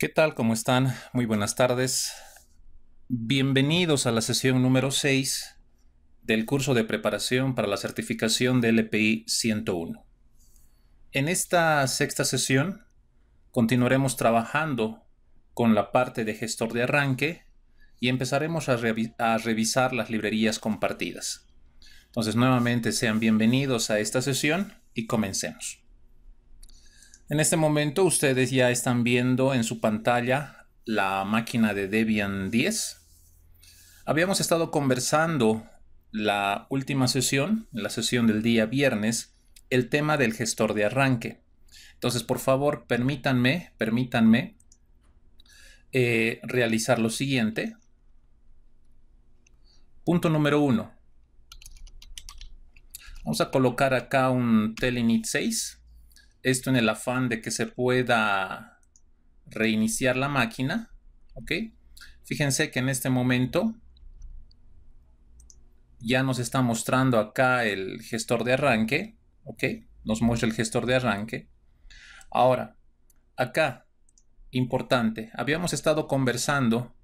¿Qué tal? ¿Cómo están? Muy buenas tardes. Bienvenidos a la sesión número 6 del curso de preparación para la certificación de LPI 101. En esta sexta sesión continuaremos trabajando con la parte de gestor de arranque y empezaremos a, a revisar las librerías compartidas. Entonces, nuevamente sean bienvenidos a esta sesión y comencemos. En este momento ustedes ya están viendo en su pantalla la máquina de Debian 10. Habíamos estado conversando la última sesión, la sesión del día viernes, el tema del gestor de arranque. Entonces, por favor, permítanme, permítanme eh, realizar lo siguiente. Punto número uno. Vamos a colocar acá un Telenit 6 esto en el afán de que se pueda reiniciar la máquina. ¿Ok? Fíjense que en este momento ya nos está mostrando acá el gestor de arranque. ¿Ok? Nos muestra el gestor de arranque. Ahora, acá, importante, habíamos estado conversando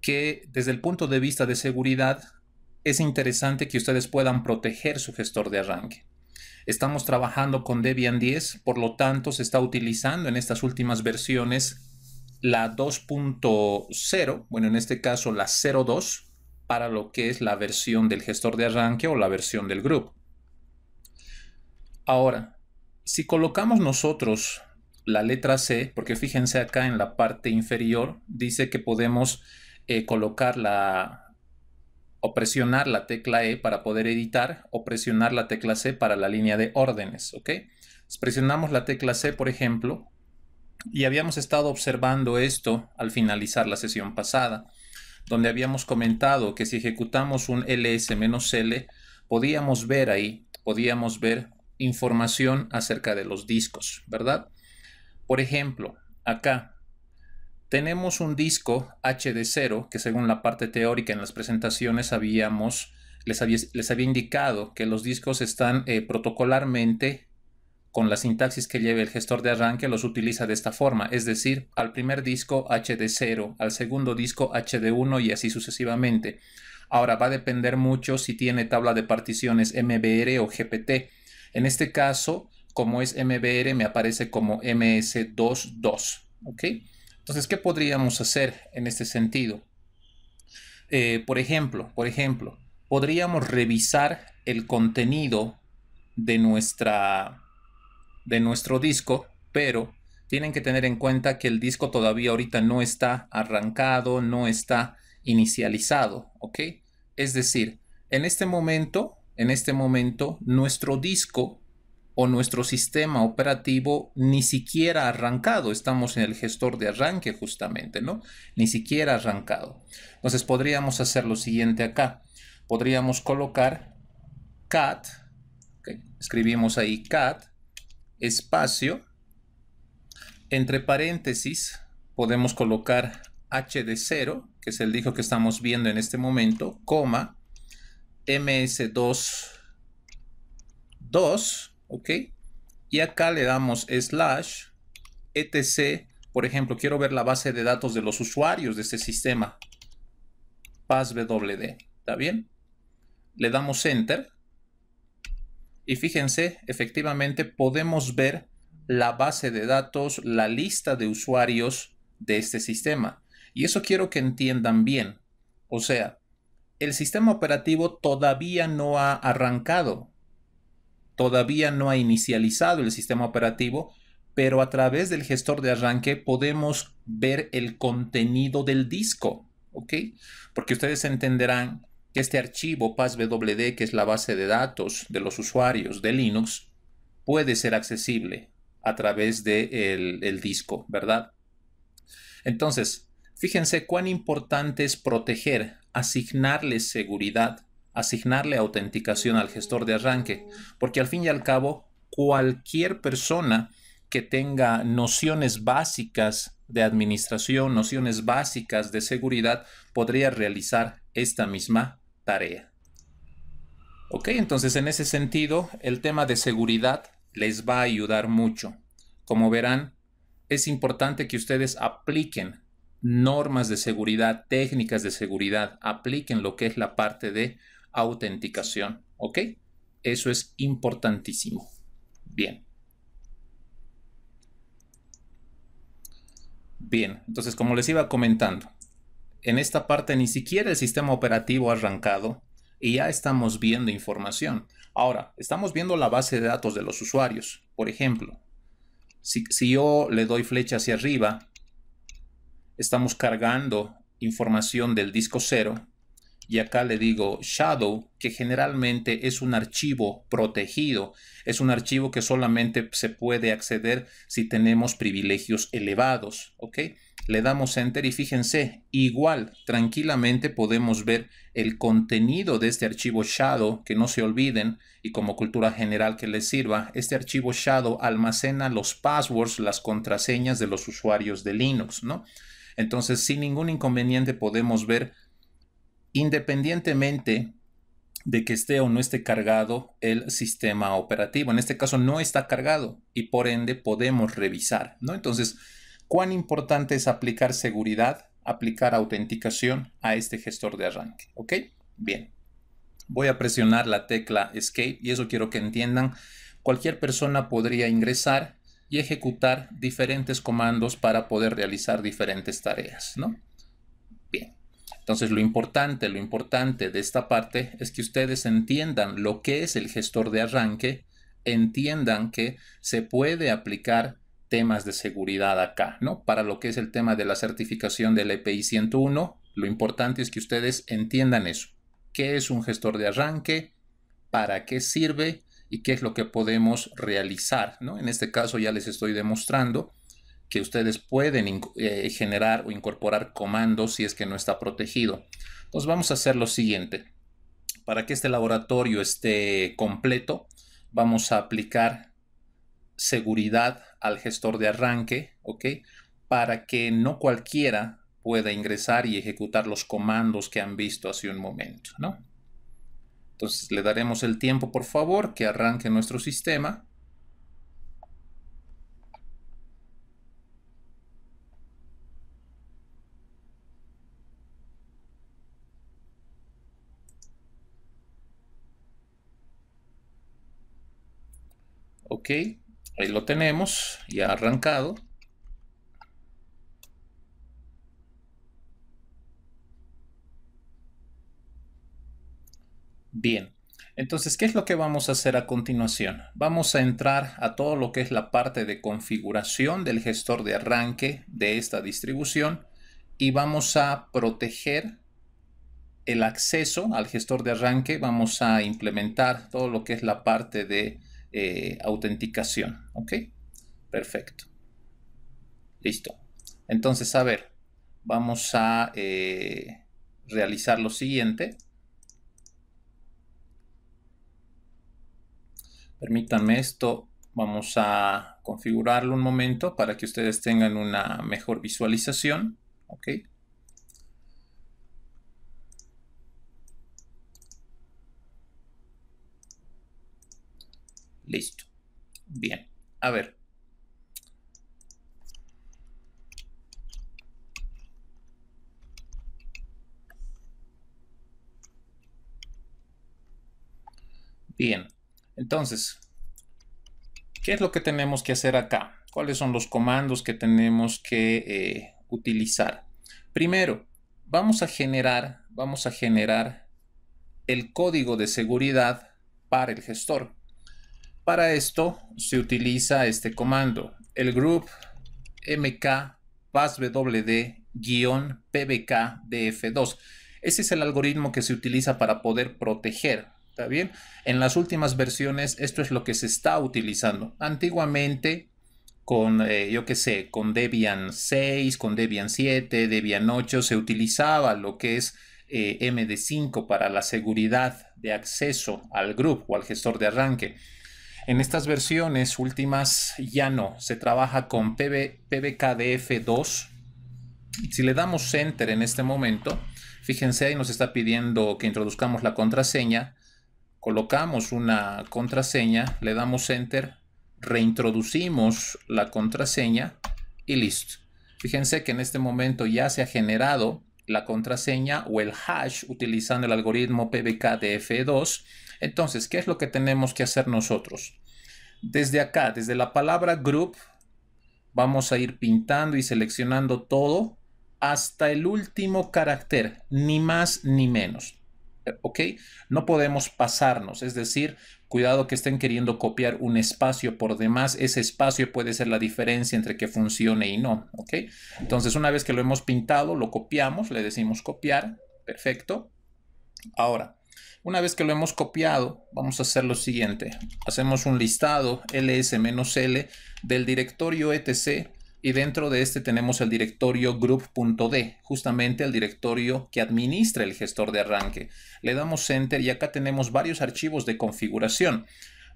que desde el punto de vista de seguridad es interesante que ustedes puedan proteger su gestor de arranque. Estamos trabajando con Debian 10, por lo tanto se está utilizando en estas últimas versiones la 2.0, bueno, en este caso la 0.2, para lo que es la versión del gestor de arranque o la versión del grupo. Ahora, si colocamos nosotros la letra C, porque fíjense acá en la parte inferior, dice que podemos eh, colocar la, o presionar la tecla E para poder editar o presionar la tecla C para la línea de órdenes, ¿ok? presionamos la tecla C, por ejemplo, y habíamos estado observando esto al finalizar la sesión pasada, donde habíamos comentado que si ejecutamos un ls-l, podíamos ver ahí, podíamos ver información acerca de los discos, ¿verdad? Por ejemplo, acá tenemos un disco HD0 que según la parte teórica en las presentaciones habíamos, les, había, les había indicado que los discos están eh, protocolarmente con la sintaxis que lleva el gestor de arranque los utiliza de esta forma, es decir, al primer disco HD0, al segundo disco HD1 y así sucesivamente. Ahora va a depender mucho si tiene tabla de particiones MBR o GPT. En este caso, como es MBR, me aparece como MS22, ¿ok? Entonces, ¿qué podríamos hacer en este sentido? Eh, por ejemplo, por ejemplo, podríamos revisar el contenido de, nuestra, de nuestro disco, pero tienen que tener en cuenta que el disco todavía ahorita no está arrancado, no está inicializado, ¿ok? Es decir, en este momento, en este momento, nuestro disco o nuestro sistema operativo ni siquiera arrancado. Estamos en el gestor de arranque justamente, ¿no? Ni siquiera arrancado. Entonces podríamos hacer lo siguiente acá. Podríamos colocar cat, escribimos ahí cat, espacio, entre paréntesis podemos colocar h de 0, que es el disco que estamos viendo en este momento, coma, ms2, 2, ¿ok? Y acá le damos slash etc. Por ejemplo, quiero ver la base de datos de los usuarios de este sistema. passwd, ¿está bien? Le damos enter. Y fíjense, efectivamente podemos ver la base de datos, la lista de usuarios de este sistema. Y eso quiero que entiendan bien. O sea, el sistema operativo todavía no ha arrancado todavía no ha inicializado el sistema operativo, pero a través del gestor de arranque podemos ver el contenido del disco, ¿ok? Porque ustedes entenderán que este archivo passwd, que es la base de datos de los usuarios de Linux, puede ser accesible a través del de el disco, ¿verdad? Entonces, fíjense cuán importante es proteger, asignarles seguridad asignarle autenticación al gestor de arranque, porque al fin y al cabo, cualquier persona que tenga nociones básicas de administración, nociones básicas de seguridad, podría realizar esta misma tarea. Ok, entonces en ese sentido, el tema de seguridad les va a ayudar mucho. Como verán, es importante que ustedes apliquen normas de seguridad, técnicas de seguridad, apliquen lo que es la parte de autenticación, ¿ok? Eso es importantísimo. Bien. Bien, entonces como les iba comentando, en esta parte ni siquiera el sistema operativo ha arrancado y ya estamos viendo información. Ahora, estamos viendo la base de datos de los usuarios. Por ejemplo, si, si yo le doy flecha hacia arriba, estamos cargando información del disco cero y acá le digo shadow, que generalmente es un archivo protegido, es un archivo que solamente se puede acceder si tenemos privilegios elevados, ¿ok? Le damos enter y fíjense, igual, tranquilamente podemos ver el contenido de este archivo shadow, que no se olviden, y como cultura general que les sirva, este archivo shadow almacena los passwords, las contraseñas de los usuarios de Linux, ¿no? Entonces, sin ningún inconveniente podemos ver independientemente de que esté o no esté cargado el sistema operativo. En este caso no está cargado y por ende podemos revisar, ¿no? Entonces, ¿cuán importante es aplicar seguridad, aplicar autenticación a este gestor de arranque? ¿Ok? Bien. Voy a presionar la tecla Escape y eso quiero que entiendan. Cualquier persona podría ingresar y ejecutar diferentes comandos para poder realizar diferentes tareas, ¿no? Entonces, lo importante, lo importante de esta parte es que ustedes entiendan lo que es el gestor de arranque, entiendan que se puede aplicar temas de seguridad acá, ¿no? Para lo que es el tema de la certificación del EPI 101, lo importante es que ustedes entiendan eso. ¿Qué es un gestor de arranque? ¿Para qué sirve? ¿Y qué es lo que podemos realizar? ¿no? En este caso ya les estoy demostrando que ustedes pueden eh, generar o incorporar comandos si es que no está protegido. Entonces vamos a hacer lo siguiente. Para que este laboratorio esté completo, vamos a aplicar seguridad al gestor de arranque, ¿ok? Para que no cualquiera pueda ingresar y ejecutar los comandos que han visto hace un momento, ¿no? Entonces le daremos el tiempo, por favor, que arranque nuestro sistema. Ok, ahí lo tenemos, ya arrancado. Bien, entonces, ¿qué es lo que vamos a hacer a continuación? Vamos a entrar a todo lo que es la parte de configuración del gestor de arranque de esta distribución y vamos a proteger el acceso al gestor de arranque. Vamos a implementar todo lo que es la parte de eh, autenticación. ¿Ok? Perfecto. Listo. Entonces, a ver, vamos a eh, realizar lo siguiente. Permítanme esto, vamos a configurarlo un momento para que ustedes tengan una mejor visualización. ¿Ok? Listo. Bien. A ver. Bien. Entonces, ¿qué es lo que tenemos que hacer acá? ¿Cuáles son los comandos que tenemos que eh, utilizar? Primero, vamos a generar, vamos a generar el código de seguridad para el gestor. Para esto se utiliza este comando, el group mk passwd-pbk df2. Ese es el algoritmo que se utiliza para poder proteger. ¿Está bien? En las últimas versiones esto es lo que se está utilizando. Antiguamente con, eh, yo qué sé, con Debian 6, con Debian 7, Debian 8, se utilizaba lo que es eh, MD5 para la seguridad de acceso al group o al gestor de arranque. En estas versiones últimas ya no, se trabaja con PBKDF2. Si le damos Enter en este momento, fíjense ahí nos está pidiendo que introduzcamos la contraseña. Colocamos una contraseña, le damos Enter, reintroducimos la contraseña y listo. Fíjense que en este momento ya se ha generado la contraseña o el hash utilizando el algoritmo PBKDF2. Entonces, ¿qué es lo que tenemos que hacer nosotros? Desde acá, desde la palabra group, vamos a ir pintando y seleccionando todo hasta el último carácter, ni más ni menos. ¿Ok? No podemos pasarnos, es decir, cuidado que estén queriendo copiar un espacio por demás, ese espacio puede ser la diferencia entre que funcione y no, ¿ok? Entonces, una vez que lo hemos pintado, lo copiamos, le decimos copiar, perfecto. Ahora, una vez que lo hemos copiado, vamos a hacer lo siguiente. Hacemos un listado ls-l del directorio etc y dentro de este tenemos el directorio group.d, justamente el directorio que administra el gestor de arranque. Le damos enter y acá tenemos varios archivos de configuración.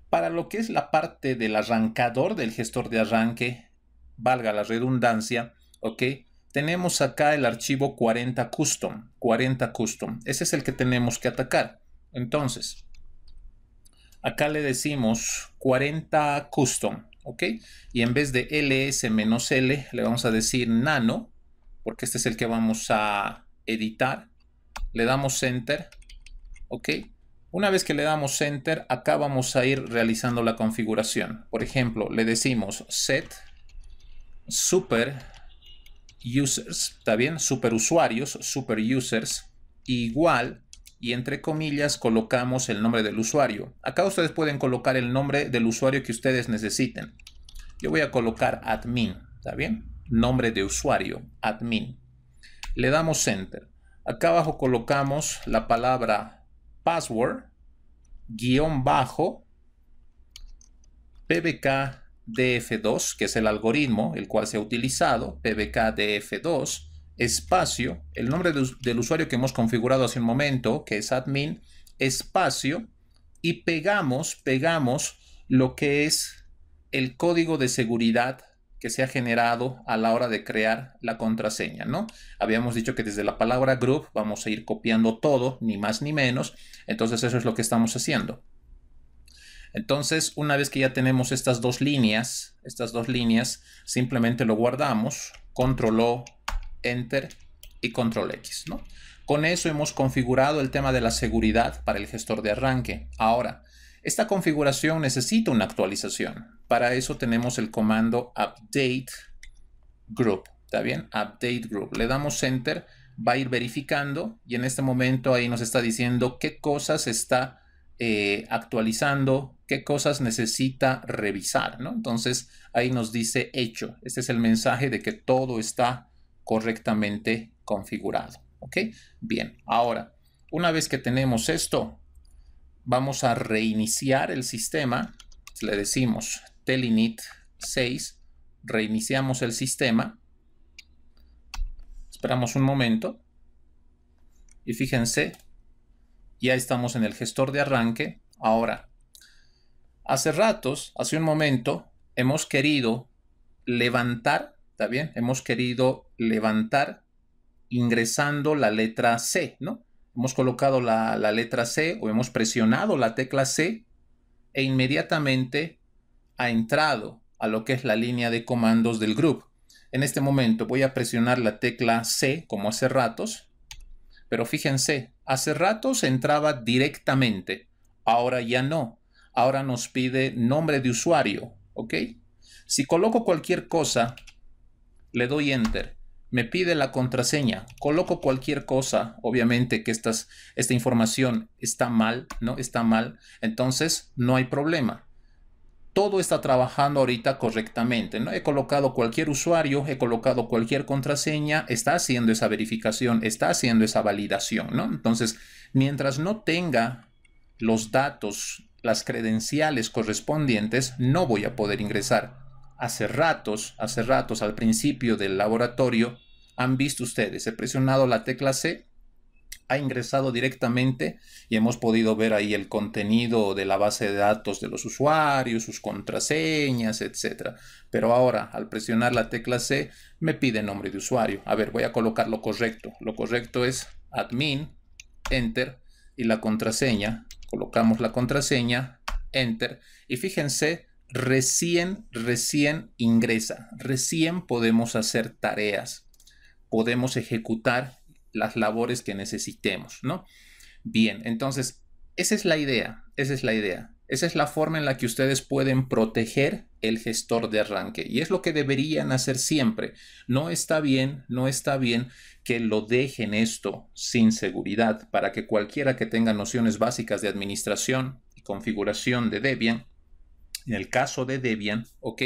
Para lo que es la parte del arrancador del gestor de arranque, valga la redundancia, ¿ok? Tenemos acá el archivo 40 custom, 40 custom. Ese es el que tenemos que atacar. Entonces, acá le decimos 40 custom. ¿ok? Y en vez de ls-l le vamos a decir nano, porque este es el que vamos a editar. Le damos enter, ¿ok? Una vez que le damos enter, acá vamos a ir realizando la configuración. Por ejemplo, le decimos set super users, ¿está bien? Super usuarios, super users, igual y entre comillas colocamos el nombre del usuario. Acá ustedes pueden colocar el nombre del usuario que ustedes necesiten. Yo voy a colocar admin, ¿está bien? Nombre de usuario, admin. Le damos enter. Acá abajo colocamos la palabra password, guion bajo, pbkdf2, que es el algoritmo el cual se ha utilizado, pbkdf2, espacio, el nombre del usuario que hemos configurado hace un momento, que es admin, espacio, y pegamos, pegamos lo que es el código de seguridad que se ha generado a la hora de crear la contraseña, ¿no? Habíamos dicho que desde la palabra group vamos a ir copiando todo, ni más ni menos, entonces eso es lo que estamos haciendo. Entonces, una vez que ya tenemos estas dos líneas, estas dos líneas, simplemente lo guardamos, control O, Enter y Control X. ¿no? Con eso hemos configurado el tema de la seguridad para el gestor de arranque. Ahora, esta configuración necesita una actualización. Para eso tenemos el comando update group. ¿Está bien? Update group. Le damos enter, va a ir verificando y en este momento ahí nos está diciendo qué cosas está eh, actualizando, qué cosas necesita revisar, ¿no? Entonces ahí nos dice hecho. Este es el mensaje de que todo está correctamente configurado. ¿Ok? Bien, ahora, una vez que tenemos esto, vamos a reiniciar el sistema. Le decimos telinit 6, reiniciamos el sistema. Esperamos un momento. Y fíjense, ya estamos en el gestor de arranque. Ahora, hace ratos, hace un momento, hemos querido levantar ¿Está bien? Hemos querido levantar ingresando la letra C, ¿no? Hemos colocado la, la, letra C o hemos presionado la tecla C e inmediatamente ha entrado a lo que es la línea de comandos del grupo. En este momento voy a presionar la tecla C como hace ratos, pero fíjense, hace ratos entraba directamente, ahora ya no. Ahora nos pide nombre de usuario, ¿ok? Si coloco cualquier cosa le doy enter, me pide la contraseña, coloco cualquier cosa, obviamente que esta información está mal, ¿no? Está mal, entonces no hay problema. Todo está trabajando ahorita correctamente, ¿no? He colocado cualquier usuario, he colocado cualquier contraseña, está haciendo esa verificación, está haciendo esa validación, ¿no? Entonces, mientras no tenga los datos, las credenciales correspondientes, no voy a poder ingresar hace ratos, hace ratos al principio del laboratorio, han visto ustedes, he presionado la tecla C, ha ingresado directamente y hemos podido ver ahí el contenido de la base de datos de los usuarios, sus contraseñas, etc. Pero ahora, al presionar la tecla C, me pide nombre de usuario. A ver, voy a colocar lo correcto. Lo correcto es admin, enter, y la contraseña. Colocamos la contraseña, enter, y fíjense recién, recién ingresa, recién podemos hacer tareas, podemos ejecutar las labores que necesitemos, ¿no? Bien, entonces, esa es la idea, esa es la idea. Esa es la forma en la que ustedes pueden proteger el gestor de arranque y es lo que deberían hacer siempre. No está bien, no está bien que lo dejen esto sin seguridad para que cualquiera que tenga nociones básicas de administración y configuración de Debian, en el caso de Debian, ¿ok?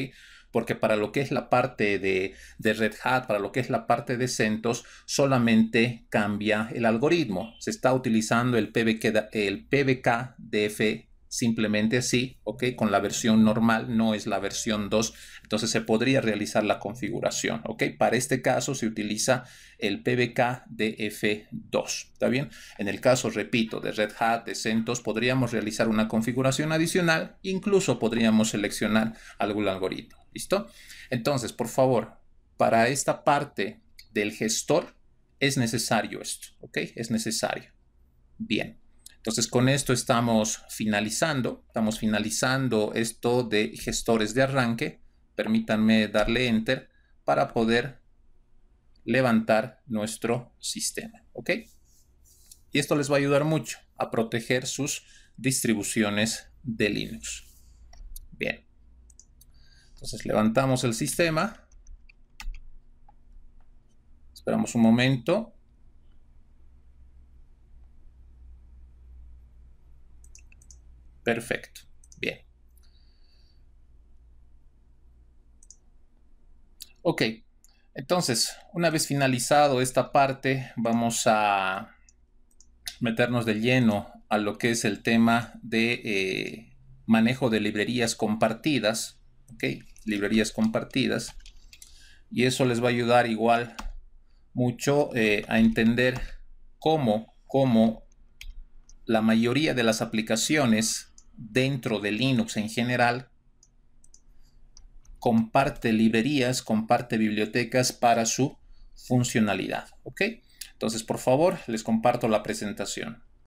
porque para lo que es la parte de, Red Hat, para lo que es la parte de CentOS, solamente cambia el algoritmo. Se está utilizando el PBK, el PBKDF simplemente así, ¿ok? Con la versión normal, no es la versión 2, entonces se podría realizar la configuración, ¿ok? Para este caso se utiliza el PBK DF2, ¿está bien? En el caso, repito, de Red Hat, de CentOS, podríamos realizar una configuración adicional, incluso podríamos seleccionar algún algoritmo, ¿listo? Entonces, por favor, para esta parte del gestor es necesario esto, ¿ok? Es necesario. Bien. Entonces con esto estamos finalizando, estamos finalizando esto de gestores de arranque. Permítanme darle enter para poder levantar nuestro sistema, ¿ok? Y esto les va a ayudar mucho a proteger sus distribuciones de Linux. Bien. Entonces levantamos el sistema. Esperamos un momento. Perfecto. Bien. Ok. Entonces, una vez finalizado esta parte, vamos a meternos de lleno a lo que es el tema de eh, manejo de librerías compartidas. Ok. Librerías compartidas. Y eso les va a ayudar igual mucho eh, a entender cómo, cómo la mayoría de las aplicaciones dentro de Linux en general comparte librerías, comparte bibliotecas para su funcionalidad. ¿Ok? Entonces, por favor, les comparto la presentación.